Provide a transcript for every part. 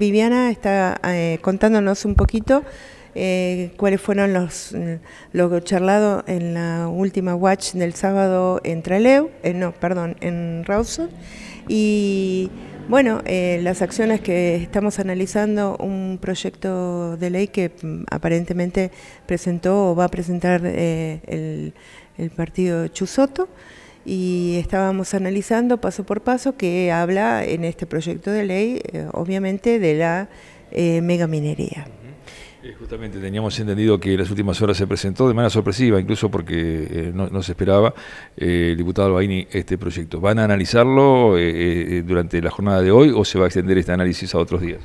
Viviana está eh, contándonos un poquito eh, cuáles fueron los lo charlado en la última watch del sábado en Traleu, eh, no, perdón, en Rawson. Y bueno, las acciones que estamos analizando, un proyecto de ley que mm, aparentemente presentó o va a presentar el, el partido Chusoto y estábamos analizando paso por paso que habla en este proyecto de ley, eh, obviamente, de la eh, megaminería. Eh, justamente teníamos entendido que las últimas horas se presentó de manera sorpresiva, incluso porque no, se esperaba, el diputado Albaini este proyecto. ¿Van a analizarlo durante la jornada de hoy o se va a extender este análisis a otros días?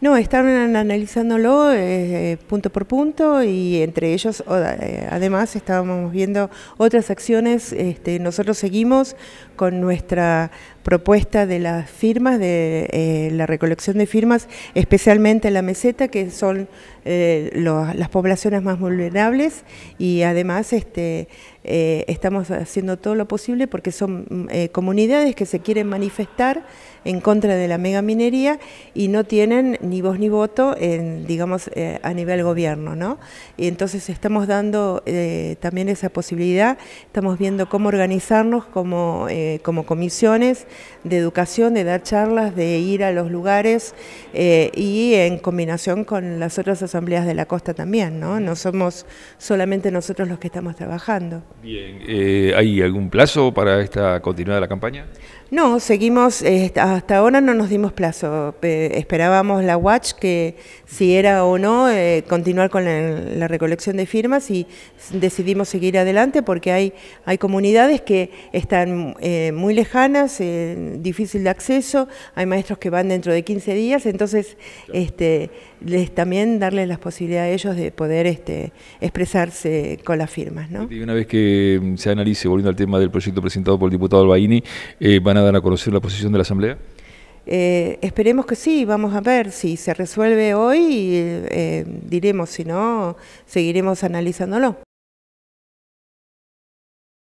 No, están analizándolo eh, punto por punto y entre ellos, eh, además, estábamos viendo otras acciones. Este, nosotros seguimos con nuestra propuesta de las firmas, de eh, la recolección de firmas, especialmente en la meseta, que son las poblaciones más vulnerables y además este, estamos haciendo todo lo posible porque son comunidades que se quieren manifestar en contra de la megaminería y no tienen ni voz ni voto en, digamos, eh, a nivel gobierno, ¿no? Y entonces estamos dando eh, también esa posibilidad, estamos viendo cómo organizarnos como, eh, como comisiones de educación, de dar charlas, de ir a los lugares y en combinación con las otras asambleas de la costa también, ¿no? No somos solamente nosotros los que estamos trabajando. Bien, ¿hay algún plazo para esta continuidad de la campaña? No, seguimos, hasta ahora no nos dimos plazo, esperábamos la Watch que si era o no eh, continuar con la, recolección de firmas y decidimos seguir adelante porque hay, hay comunidades que están eh, muy lejanas, eh, difícil de acceso, hay maestros que van dentro de 15 días, entonces este, les también darles las posibilidades a ellos de poder este, expresarse con las firmas. ¿no? Y una vez que se analice, volviendo al tema del proyecto presentado por el diputado Albaini, ¿van a dar a conocer la posición de la Asamblea? Eh, esperemos que sí, vamos a ver si se resuelve hoy, eh, diremos, si no, seguiremos analizándolo.